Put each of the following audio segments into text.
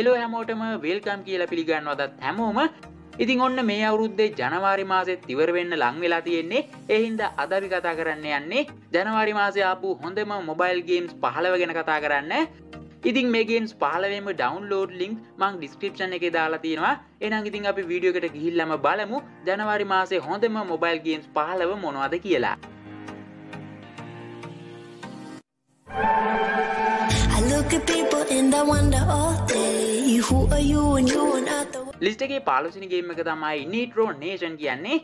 Hello හැමෝටම වේල්කම් කියලා පිළිගන්නවදත් හැමෝම. ඉතින් ඔන්න මේ අවුරුද්දේ ජනවාරි මාසෙත් ඉවර වෙන්න ලං වෙලා තියෙන්නේ. එහින්ද අදවි කතා කරන්න යන්නේ ජනවාරි මාසය ආපු හොඳම මොබයිල් ගේම්ස් පහලව ගැන කතා කරන්න. ඉතින් මේගේම්ස් පහලවම ඩවන්ලෝඩ් ලිින්ක් මං ඩිස්ක්‍රපෂන් එක දාලා තියෙනවා. එනම් ඉතින් අපි වීඩියෝකට ගිහිල්ලම බලමු ජනවාරි මාසේ හොඳම මොබයිල් ගේම්ස් පහලව මොනවාද කියලා. I look at people and I wonder all day Who are you and you are not the one ලිස්ටගේ පාලසිනිගේම එක තමයි නීටරෝ නේෂන් කියන්නේ.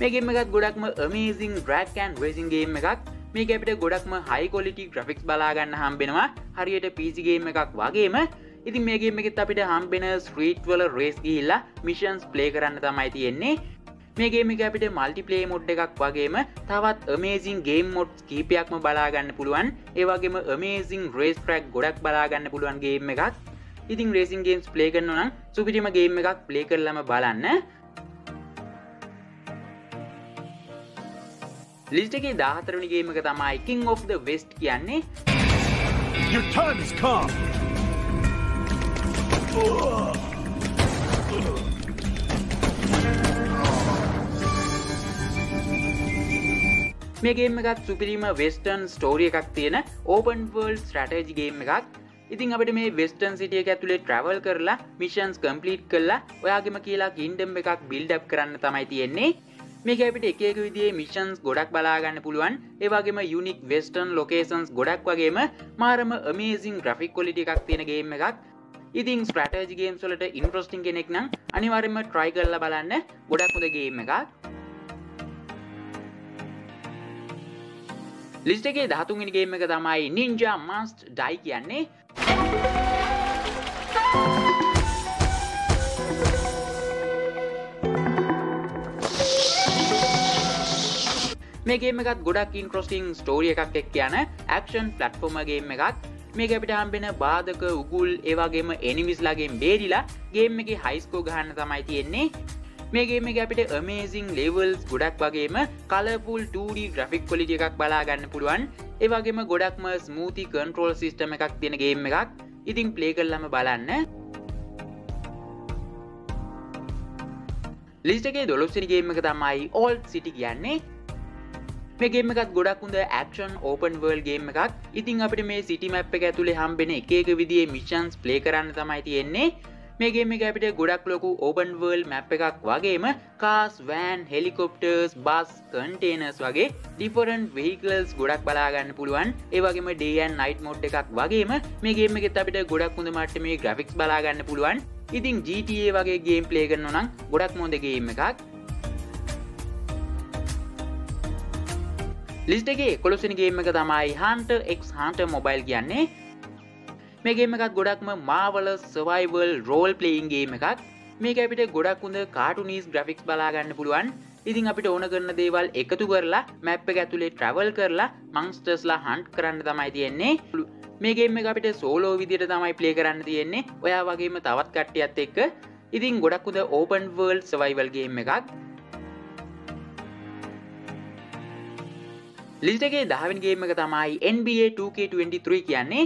මේගේම එකත් ගොඩක්ම අමේසින් ඩ්‍රක්කන් රේසින්ගේම එකක් මේක අපිට ගොඩක්ම හයිකොලිටි ග්‍රෆික්ස් බලාගන්න හම්බෙනවා. හරියට පිසිගේම එකක් වගේම. ඉතින් මේගේම එකෙත් අපිට හම්බෙන ස්ට්‍රීට්වල රේස් ගිහිල්ලා මිෂන්ස් ප්ලේ කරන්න තමයි තියෙන්නේ. මේගේම එක අපිට මල්ටිපලේ මොඩ් එකක් වගේම තවත් අමේසින් ගේම් මොඩ්ස් කීපයක්ම බලාගන්න පුළුවන්. ඒවගේම අමේසින් රේස් ට්‍රක් ගොඩක් බලාගන්න පුළුවන් ගේම් එකක්. ඉතින් රේසින් ගේම්ස් ප්ලේ කරන නම් සුපිටිම ගේම් එකක් ප්ලේ කරලම බලන්න. ලිස්ටගේ දාහතරනි ගේමක තමයි කින් of the වෙස්ට් කියන්නේ! මේගේම එකත් සුපිරිම වෙස්ටර්න් ස්ටෝරිය එකක් තියෙන ඕපන් වර්ල් ස්ට්‍රටජි ගේම් එකක්. ඉතින් අපට මේ වෙස්ටර්න් සිටිය ඇතුළේ ට්‍රවල් කරලා මිෂන්ස් කම්පලිට් කරලා ඔයාගෙම කියලා කින්ඩම් එකක් බිල්ඩප් කරන්න තමයි තියෙන්නේ මේක අපිට එකක විදිේ මිෂන්ස් ගොඩක් බලාගන්න පුළුවන්. ඒවාගේම යුනික් වෙස්ටර්න් ලොකේසන්ස් ගොඩක් වගේම මාරම අමේසින් ග්‍රෆික් කොලිටි එකක් තියෙනගේම එකක්. ඉතින් ස්ට්‍රටජි ගේම් සොලට ඉන්ට්‍රස්ටිං කෙනෙක් නම් අනිවාරම ට්‍රයි කරල බලන්න. ගොඩක් මුදගේම එකක්. ලිස්ට එකේ දහතුන්ගෙනගේම එක තමයි නින්ජා මස්ට් ඩයි කියන්නේ. මේගේම එකත් ගොඩක් ඉන්ට්‍රස්ටිං ස්ටෝරිය එකක් එක් යන ඇක්ෂන් පලට්ෆෝර්මගේම එකත්. මේ අපිට හම්බෙන බාධක උගුල් ඒවාගේම එනිමිස්ලාගේ බේරිලා ගේම් එක හයිස්කෝ ගහන්න තමයි තියෙන්නේ. මේගේම අපිට අමේසිං ලෙවල්ස් ගොඩක් වගේම කලපුල් 2D ග්‍රෆික් කොලිටි එකක් බලාගන්න පුළුවන්. ඒවගේම ගොඩක්ම ස්මූති කන්ට්‍රෝල් සිිස්ටම එකක් තියෙනගේම එකක්. ඉතින් ප්ලේ කරලම බලන්න. ලිස්ටගේ දොළොස්සිනිගේම එක තමයි ඕල් සිටි කියන්නේ. මේගේම එකත් ගොඩක් හොඳ ඇක්ෂන් ඕපන් වර්ල් ගේම එකක්. ඉතින් අපිට මේ සිටි මැප් එක ඇතුළේ හම්බෙන එක විදිේ මිෂන්ස් ප්ලේ කරන්න තමයි තියෙන්නේ. මේගේම එක අපිට ගොඩක් ලොකු ඕබන් වර්ල් මැප් එකක් වගේම cars van helicopters bus containers වගේ ඩිෆරන් වෙහිකල්ස් ගොඩක් බලාගන්න පුළුවන්. ඒවගේම ඩේයන් නයිට් මොඩ් එකක් වගේම මේගේම එකෙත් අපිට ගොඩක් හොඳ මට මේ ග්‍රෆික්ස් බලාගන්න පුළුවන්. ඉතින් GTA වගේ ගේම් ප්ලේ කරන නම් ගොඩක් මොදගේම එකක්. ලිස්ටගේ කොළොසිනිගේම එක තමයි හන්ට එක් හාන්ට මොබයිල් කියන්නේ. මේගේම එකත් ගොඩක්ම මාවල සවයිවල් රෝල් පලේයින්ගේම එකක්. මේක අපිට ගොඩක් හොඳ කාටුනිස් ග්‍රෆික්ස් බලාගන්න පුළුවන්. ඉතින් අපිට ඕන කරන දේවල් එකතු කරලා මැප් එක ඇතුළේ ට්‍රවල් කරලා මංස්ටර්ස්ලා හන්ට් කරන්න තමයි තියෙන්නේ. මේගේම අපිට සෝලෝ විදිට තමයි ප්ලේ කරන්න තියෙන්නේ. ඔයා වගේම තවත් කට්ටියත් එක්ක. ඉතින් ගොඩක් හොඳ ඕපන් වර්ල් සවයිවල්ගේම එකක්. ලිස්ටගේ දහවින්ගේම එක තමයි NBA 2K23 කියන්නේ.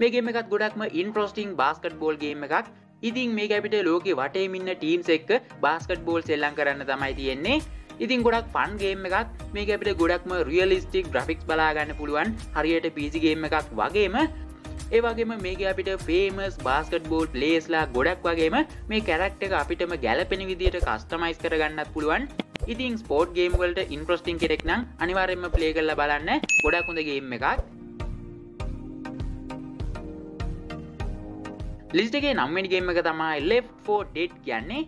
මේගේම එකත් ගොඩක්ම ඉන්ප්‍රෝස්ටිං බාස්කට් බෝල් ගේම එකක්. ඉතින් මේ අපිට ලෝක වටේමින්න ටීම්ස් එක්ක බාස්කට් බෝල් සෙල්ලං කරන්න තමයි තියෙන්නේ. ඉතින් ගොඩක් ෆන් ගේම් එකක්. මේ අපිට ගොඩක්ම රියලිස්ටික් ග්‍රෆික්ස් බලාගන්න පුළුවන්. හරියට පිසිගේම එකක් වගේම. ඒවගේම මේක අපිට ෆේමස් බාස්කට් බෝල් ලේස්ලා ගොඩක් වගේම මේ කැරක්ට එක අපිටම ගැලපෙන විදිට කස්ටමයිස් කරගන්නත් පුළුවන්. ඉතින් ස්පෝට් ගේම් වලට ඉන්ප්‍රස්ටිං කෙනෙක් නම් අනිවාරෙන්ම ප්ලේ කරල බලන්න. ගොඩක් හොඳ ගේම් එකක්. ලිස්ට එකේ නම්මනිගේම එක තමයි ලෙෆ් ෆෝ ඩෙට් කියන්නේ.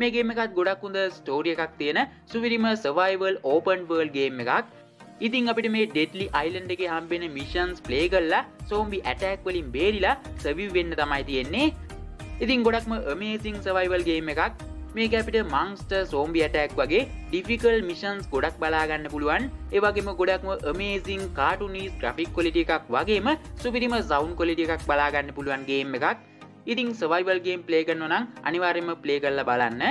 මේගේම එකත් ගොඩක් හොඳ ස්ටෝරිය එකක් තියෙන සුවිරිම සවයිවල් ඕපන් වර්ල් ගේම් එකක්. ඉතින් අපිට මේ ඩෙඩ්ලි අයිලන්ඩ එක හම්බෙන මිෂන්ස් ප්ලේ කල්ලා සෝම්බි ඇටැක් වලින් බේරිලා සැවි වෙන්න තමයි තියෙන්නේ. ඉතින් ගොඩක්ම අමේසිං සවයිවල් ගේම එකක්. මේක අපිට මංස්ට සෝම්බි ඇටැක් වගේ ඩිෆිකල් මිෂන්ස් ගොඩක් බලාගන්න පුළුවන්. ඒවගේම ගොඩක්ම අමේසිං කාටුනිස් ග්‍රෆික් කොලිට එකක් වගේම සුපිරිම සවුන් කොලිට එකක් බලාගන්න පුළුවන් ගේම් එකක්. ඉතිං සවයිවල් ගේම් ප්ලේ කරන්න නම් අනිවාර්යම ප්ලේ කරල බලන්න.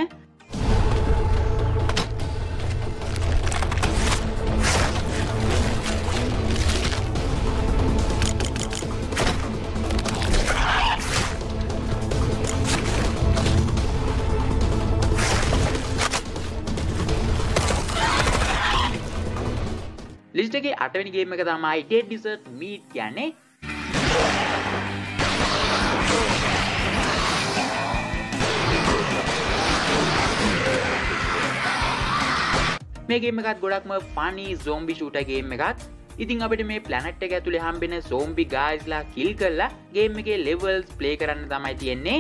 ලිස්ටගේ අටවැනි ගේම එක තමයි ටෙඩ් ඩිසර්ට් මීට් කියන්නේ. මේගේම එකත් ගොඩක්ම පනි සෝම්බි ෂූටගේම එකත්. ඉතින් අපට මේ පලනට් එක ඇතුළේ හම්බෙන සෝම්බි ගායිස්ලා කිල් කරලා ගේම් එක ලෙවල්ස් ප්ලේ කරන්න තමයි තියෙන්නේ.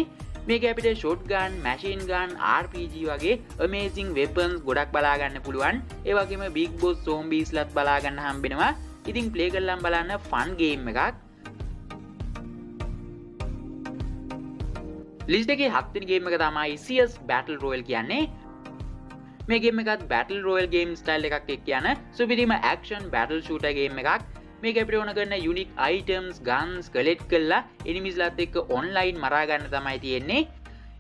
මේක අපිට ෂොට් ගන් මැශීන් ගන් RPG වගේ අමේසිං වෙපන්ස් ගොඩක් බලාගන්න පුළුවන්. ඒවගේම බික් බොස් සෝම්බීස් ලත් බලාගන්න හම්බෙනවා. ඉතින් ප්ලේ කරලම් බලන්න ෆන් ගේම් එකක්. ලිස්ට එක හත්තින ගේම එක තමයි සියස් බැටල් රෝයල් කියන්නේ. මේගේම එකත් බැටල් රෝයල් ගේම් ස්ටයිල් එකක් එක් කියන සුපිරිම ඇක්ෂන් බැටල් ෂූටගේම එකක්. මේක අපිට ඕන කරන්න යුනික් අයිටම්ස් ගන්ස් කලෙට් කල්ලා එනිමිස්ලත් එක්ක ඔන්ලයින් මරාගන්න තමයි තියෙන්නේ.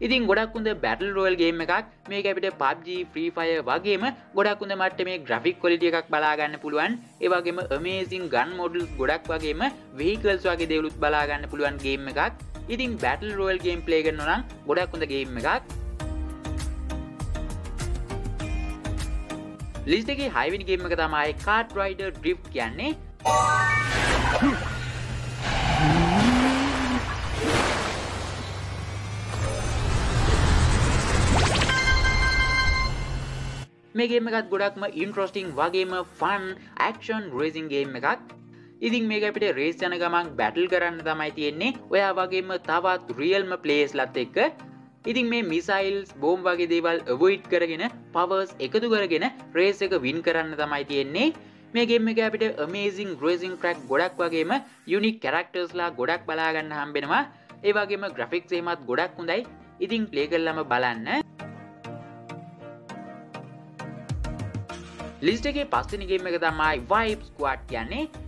ඉතින් ගොඩක් හොඳ බැටල් රෝල් ගේම් එකක්. මේක අපිට පබ්ජි ෆ්‍රී ෆය වගේම ගොඩක් හොඳ මට්ට මේ ග්‍රෆික් කොලිටිය එකක් බලාගන්න පුළුවන්. ඒවගේම අමේසින් ගන් මොඩල් ගොඩක් වගේම වෙහිකල්ස් වගේ දෙවලුත් බලාගන්න පුළුවන් ගේම් එකක්. ඉතින් බැටල් රෝල් ගේම් ප්ලේගන්න නම් ගොඩක් හොඳ ගේම් එකක්. ලිස්ට එක හයිවිනිගේම එක තමයි කාට රයිඩ ඩ්‍රිප් කියන්නේ. මේගේම එකත් ගොඩක්ම ඉන්ට්‍රස්ටිං වගේම ෆන් ඇක්ෂන් රේසින් ගේම් එකක්. ඉතින් මේක අපිට රේස් යන ගමන් බැටල් කරන්න තමයි තියෙන්නේ. ඔයා වගේම තවත් රියල්ම පලේස් ලත් එක්ක. ඉතින් මේ මිසයිල්ස් බෝම් වගේ දේවල් අවොයිට් කරගෙන පවර්ස් එකතු කරගෙන රේස් එක වින් කරන්න තමයි තියෙන්නේ. මේගේම එක අපිට අමේසින් ග්‍රේසින් ක්‍රක් ගොඩක් වගේම යුනික් කැරක්ටර්ස්ලා ගොඩක් බලාගන්න හම්බෙනවා. ඒවගේම ග්‍රෆික් සේමත් ගොඩක් හොඳයි. ඉතින් ප්ලේ කරලම බලන්න. ලිස්ට එක පස්සනිගේම එක තමයි වයිබ් ස්කවාට් කියන්නේ.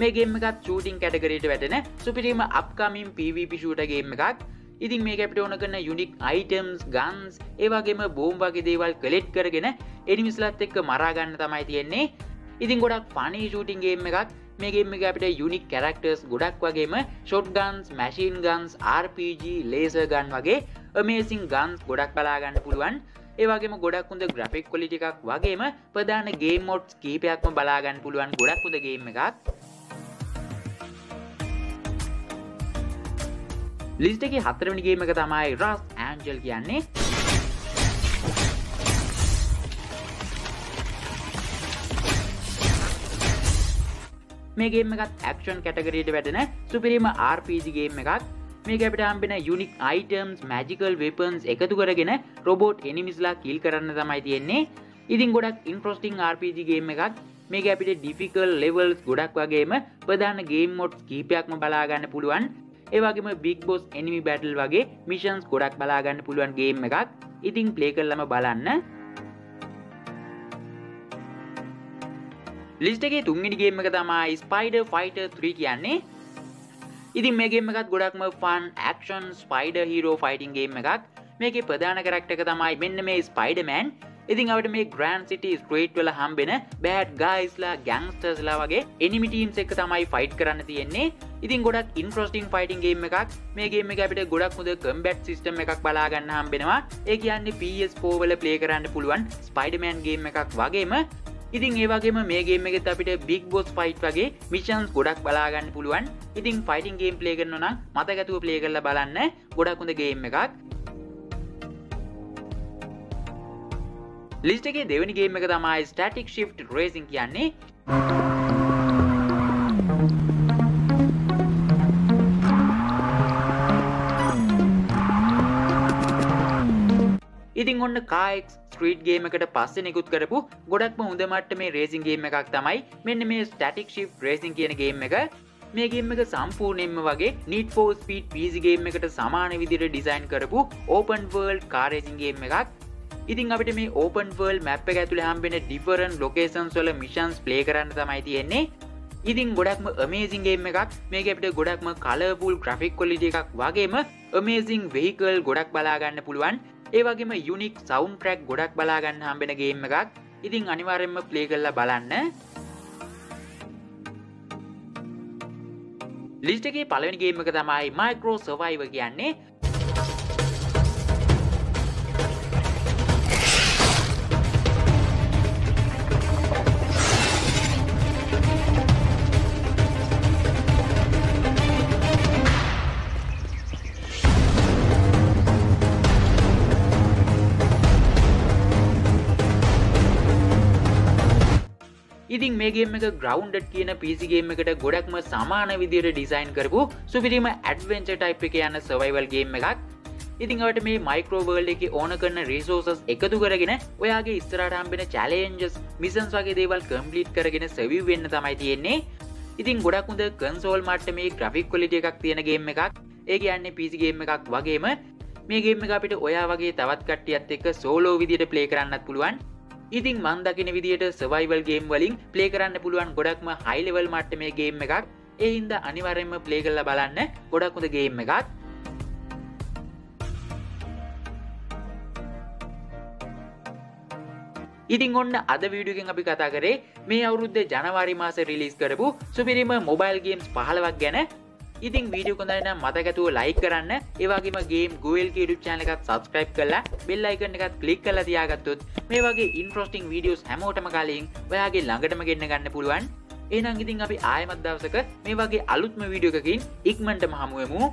මේගේම එකත් චූටිං කැටකරට වැටෙන සුපිරීම අප්කමින් PVP ෂූටගේම එකක්. ඉතින් මේ අපිට ඕන කරන යුනික් අයිටම්ස් ගන්ස් ඒවාගේම බෝම් වගේ දේවල් කලෙට් කරගෙන එනිමිස්ලත් එක්ක මරාගන්න තමයි තියෙන්නේ. ඉතින් ගොඩක් පනී ෂූටින්ගේම එකත් මේගේම එක අපිට යුනික් කැරක්ටර්ස් ගොඩක් වගේම shotguns machine guns RPG laser gun වගේ අමේසින් ගන්ස් ගොඩක් බලාගන්න පුළුවන්. ඒවගේම ගොඩක් හොඳ ග්‍රෆික් කොලිටි එකක් වගේම ප්‍රධාන ගේ මොට්ස් කීපයක්ම බලාගන්න පුළුවන් ගොඩක් හොඳ ගේම එකක්. ලිස්ට එක හතරවනිගේම එක තමයි රස් ඇන්ජල් කියන්නේ. මේගේම එකත් ඇක්ෂන් කැටගරීට වැටෙන සුපිරීම RPGගේම එකක්. මේ අපිට හම්බෙන යුනික් අයිටම්ස් මැජිකල් වෙපන්ස් එකතු කරගෙන රොබෝට් එනිමිස්ලා කිල් කරන්න තමයි තියෙන්නේ. ඉතින් ගොඩක් ඉන්ප්‍රස්ටිං RPGගේම එකක්. මේක අපිට ඩිෆිකල් ලෙවල්ස් ගොඩක් වගේම ප්‍රධාන ගේම් මොට් කීපයක්ම බලාගන්න පුළුවන්. ඒවගේම බික් බොස් එනිමි බැටල් වගේ මිෂන්ස් ගොඩක් බලාගන්න පුළුවන් ගේම් එකක්. ඉතිං ප්ලේ කරලම බලන්න. ලිස්ටගේ තුන්ගනිගේම එක තමයි ස්පයිඩ ෆයිට 3 කියන්නේ. ඉතින් මේගේම එකත් ගොඩක්ම ෆන් ඇක්ෂන් ස්පයිඩ හිරෝ ෆයිටින්ගේම එකක්. මේක ප්‍රධාන කරක්ට එක තමයි මෙන්න මේ ස්පයිඩමෑන් ඉතින් අපට මේ ග්‍රන්් සිටි ස්ට්‍රේට් වල හම්බෙන බෑඩ් ගයිස්ලා ගැංස්ටර්ස්ලා වගේ එනිමිටීම්ස් එක තමයි ෆයිට් කරන්න තියෙන්නේ. ඉතින් ගොඩක් ඉන්ෆ්‍රස්ටිං ෆයිටින්ගේම එකක්. මේගේම එක අපිට ගොඩක් මුද කම්බැට් සිස්ටම් එකක් බලාගන්න හම්බෙනවා. ඒ කියන්නේ PS4 වල ප්ලේ කරන්න පුළුවන් ස්පයිඩමෑන් ගේම් එකක් වගේම. ඉතින් ඒවගේම මේගේම එකෙත් අපිට බික් බොස් ෆයිට් වගේ මිෂන්ස් ගොඩක් බලාගන්න පුළුවන්. ඉතින් ෆයිටින් ගේම් ප්ලේ කරන්න නම් මතගතුව ප්ලේ කරල බලන්න. ගොඩක් හොඳ ගේම් එකක්. ලිස්ට එකේ දෙවනිගේම එක තමයි ස්ටටික් ශිප් රේසින් කියන්නේ. ඉතින් ඔන්න කායික් ස්ට්‍රීට් ගේමකට පස්සේ නිකුත් කරපු ගොඩක්ම හොඳමට මේ රේසින්ගේම එකක් තමයි මෙන්න මේ ස්ටටික් ශිප් රේසින් කියන ගේම් එක. මේගේම එක සම්පූර්ණයෙන්ම වගේ නිට ෆෝ ස්පීට් පිසිගේම් එකට සමාන විදිට ඩිසයින් කරපු ඕපන් වර්ල් කාරේසින්ගේම් එකක්. ඉතින් අපිට මේ ඕපන් වර්ල් මැප් එක ඇතුළ හම්බෙන ඩිෆරන් ලොකේසන් සොල මිෂන්ස් ප්ලේ කරන්න තමයි තියෙන්නේ. ඉතින් ගොඩක්ම අමේසින්ගේම එකක්. මේක අපිට ගොඩක්ම කලපුල් ග්‍රෆික් කොලිට එකක් වගේම අමේසින් වෙහිකල් ගොඩක් බලාගන්න පුළුවන්. ඒවගේම යුනික් සවන්් ට්‍රක් ගොඩක් බලාගන්න හම්බෙන ගේම එකක්. ඉතිං අනිවාරෙන්ම ප්ලේ කරලා බලන්න. ලිස්ටගේ පලවෙනි ගේම එක තමයි මයිකරෝ සවයිව කියන්නේ. ඉතින් මේගේම එක ග්‍රවන්්ඩ කියන පිසිගේම එකට ගොඩක්ම සමාන විදියට ඩිසයින් කරපු සුපිරිම ඇඩවෙන්ච ටයිප් එක යන්න සවයිවල්ගේම එකක්. ඉතිංට මේ මයිකරෝවර්ල්ඩ එක ඕන කරන රිසෝසස් එකතු කරගෙන ඔයාගේ ඉස්තරටම්බෙන චලෙන්ජස් මිසන්ස් වගේ දේවල් කම්පලිට් කරගෙන සැවි වෙන්න තමයි තියෙන්නේ. ඉතින් ගොඩක් හොඳ කන්සෝල් මට්ට මේ ග්‍රෆික් කොලිට එකක් තියෙනගේම එකක්. ඒ යන්නේ පිසිගේම එකක් වගේම. මේගේම අපිට ඔයා වගේ තවත් කට්ටියත් එක්ක සෝලෝ විදිට ප්ලේ කරන්නත් පුළුවන්. ඉතින් මන් දකින විදිට සවයිවල් ගේම් වලින් ප්ලේ කරන්න පුළුවන් ගොඩක්ම හයිලෙවල් මට්ට මේ ගේම් එකක්. එහින්ද අනිවරෙන්ම ප්ලේ කරල බලන්න ගොඩක් හොඳ ගේම් එකක්. ඉතින් ඔන්න අද වීඩියගෙන් අපි කතා කරේ මේ අවුරුද්ධ ජනවාරි මාස රිලිස් කරපු සුපිරිම මොබයිල් ගේම්ස් පහලවක් ගැන ඉතින් වීඩියෝ කොඳයින මතකැතුව ලයි කරන්න. ඒවාගේම ගේම් ගුවල් ඩු චානකත් සබස්ක්‍රයිබ් කරලා බෙල්ලයිකන එකත් කලික් කල තියාගත්තුත් මේ වගේ ඉන්ෆ්‍රස්ටිං වීඩියෝස් හැමෝටම කාලින් ඔයාගේ ළඟටම ගෙන්න්න ගන්න පුළුවන්. ඒනම් ඉතින් අපි ආයමත් දවසක මේ වගේ අලුත්ම වීඩියෝකින් ඉක්මට මහමුවමු